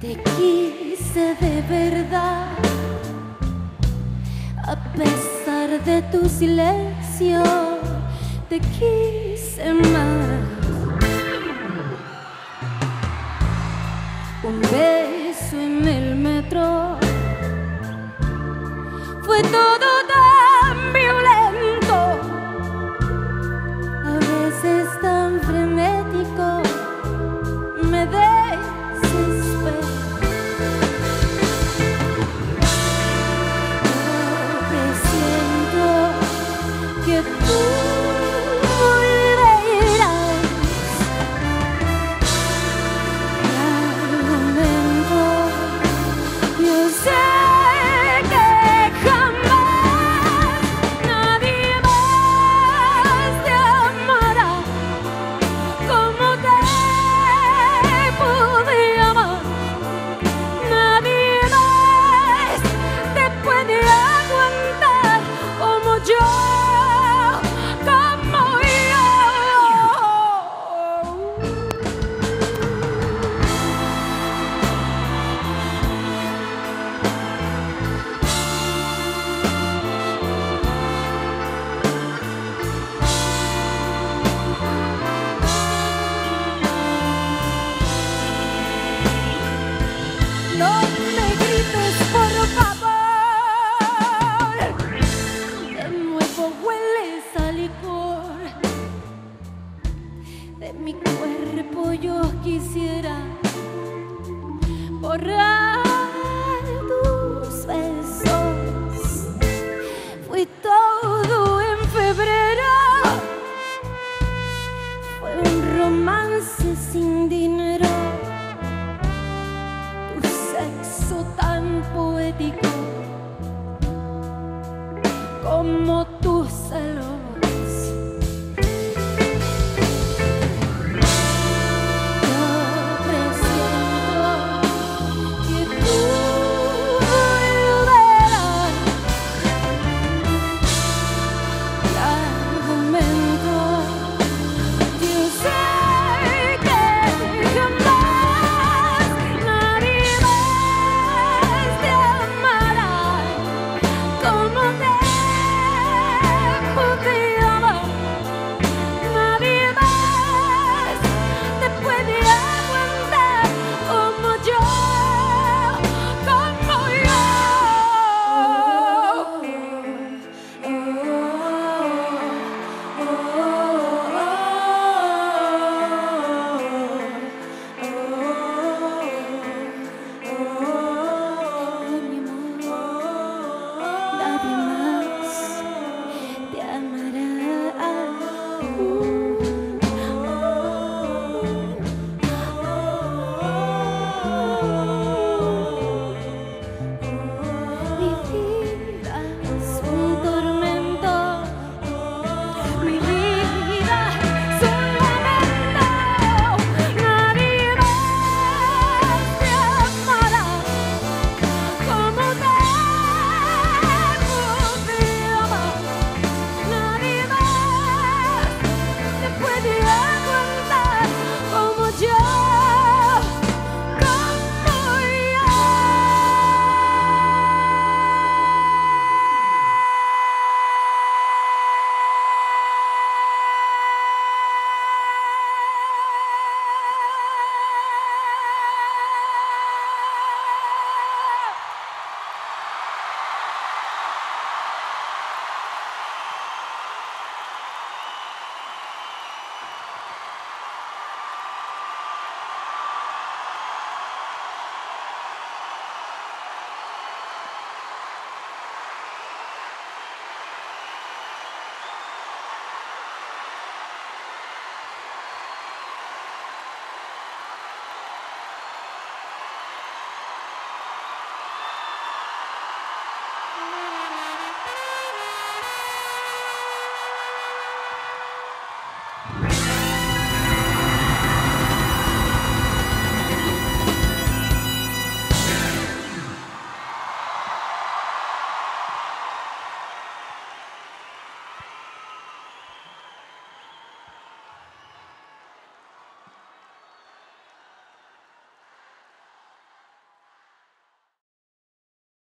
te quise de verdad, a pesar de tu silencio, te quise más. Un beso en el metro fue todo. Tus besos. Fui todo en febrero. Fue un romance sin dinero tu sexo tan poético como tus celos the